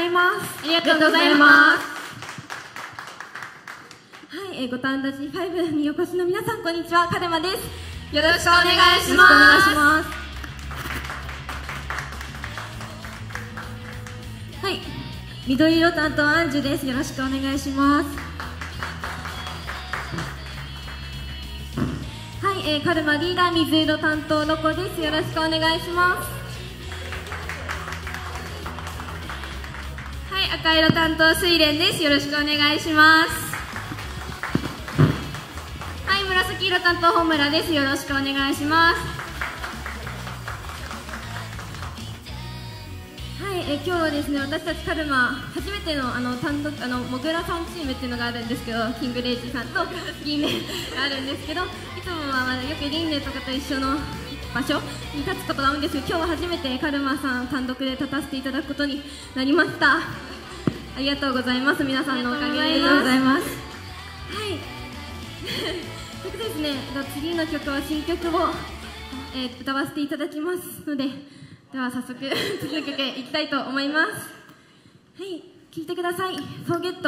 ざいますありがとうございますはい、えー、ごたんだち5にお越しの皆さんこんにちはカルマですよろしくお願いしますはい、緑色担当アンジュですよろしくお願いしますはい、えー、カルマリーダー水色担当の子です。よろしくお願いします。赤色担当水蓮です。よろしくお願いします。はい紫色担当本村です。よろしくお願いします。はい、え今日はですね私たちカルマ初めてのあの単独あのモグラさんチームっていうのがあるんですけどキングレイジさんとリンネがあるんですけどいつもはまあよくリンネとかと一緒の場所に立つことが多いんですけど今日は初めてカルマさん単独で立たせていただくことになりました。ありがとうございます。皆さんのおかげでありがとうございます。はい。それでですね。次の曲は新曲を、えー歌わせていただきますのででは早速 次の曲へ行きたいと思います。はい。聴いてください「Forget」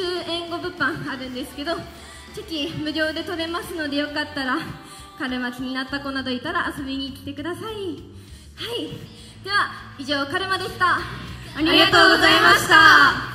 んは、えっと、終演後物販あるんですけどチェキ無料で取れますのでよかったらカルマ気になった子などいたら遊びに来てください。はい、では以上カルマでした。ありがとうございました